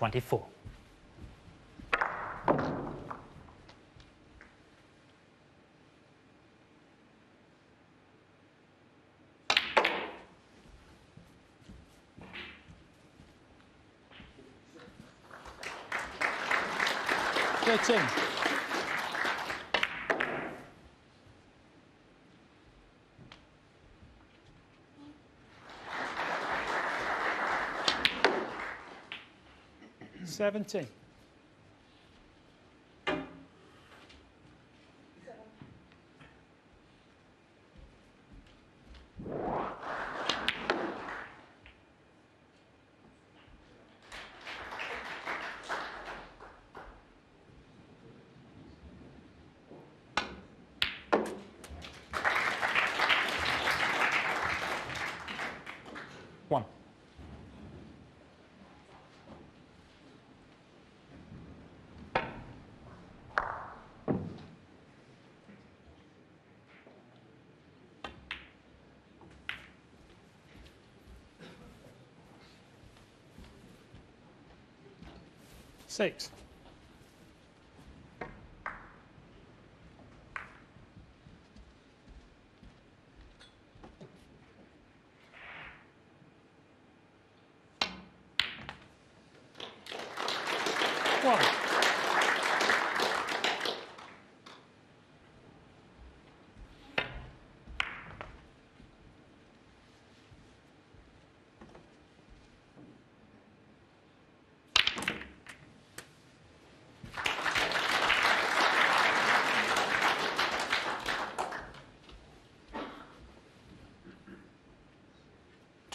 24. Good team. 70. Six. One.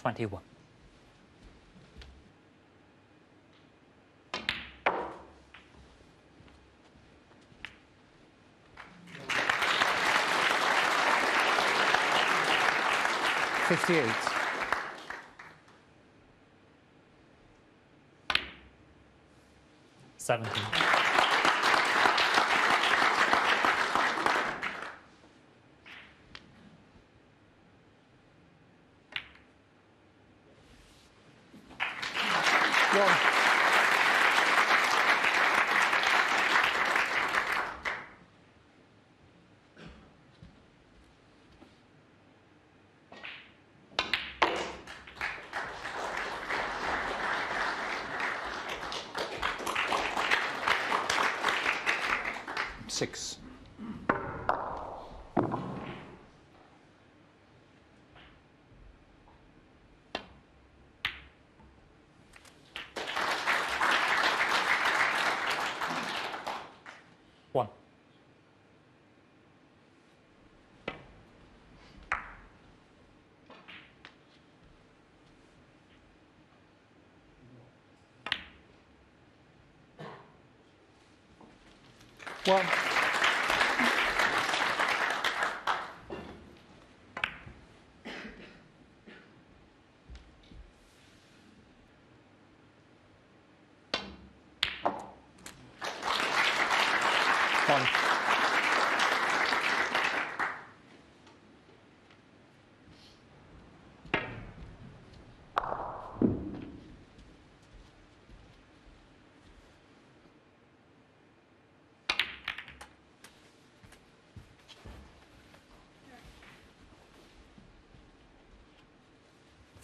Twenty-one. Fifty-eight. Seventeen. One. Six. One. One.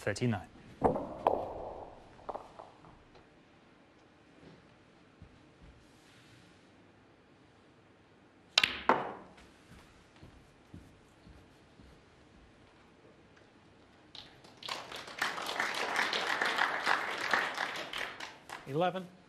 39. Eleven.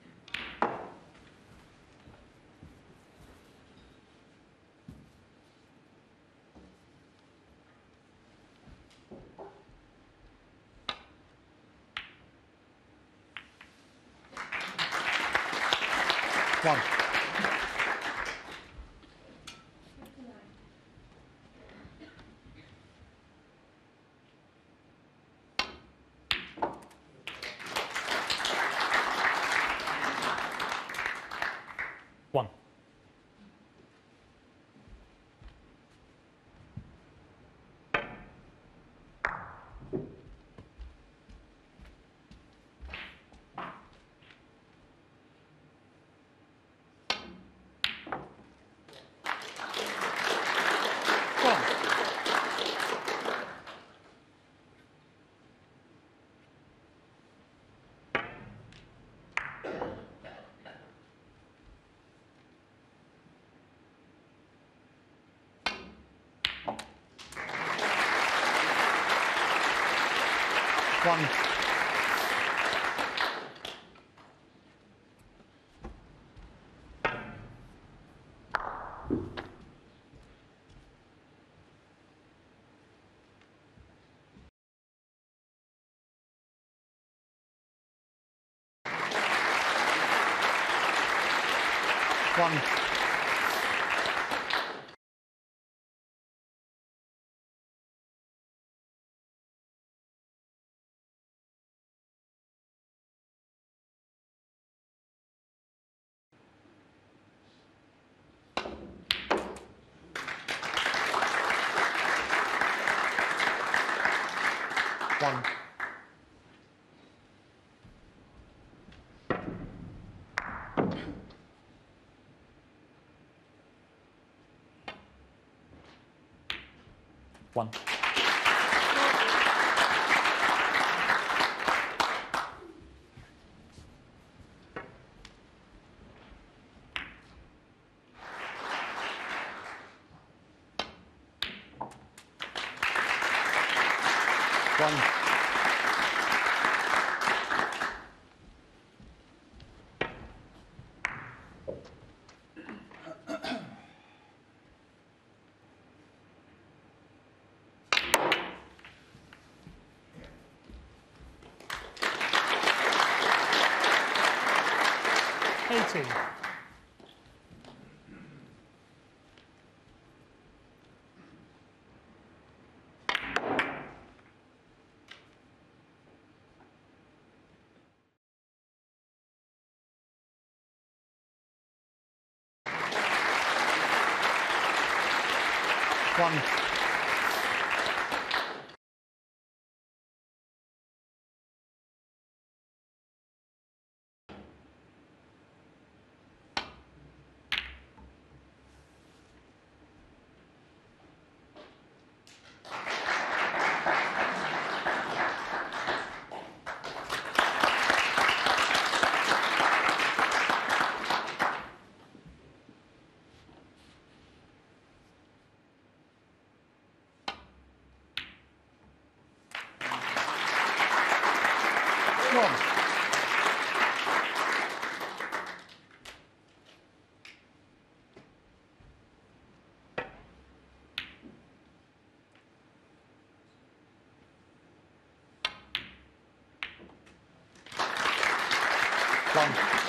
One. One. One. One. thank One. One. One. One.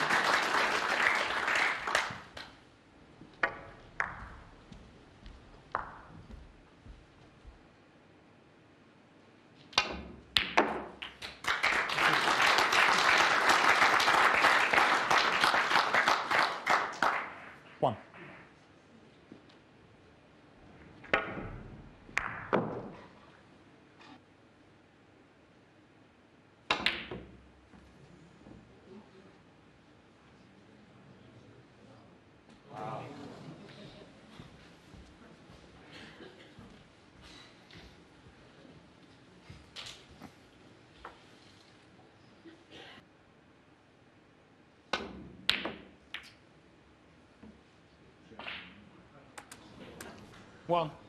One.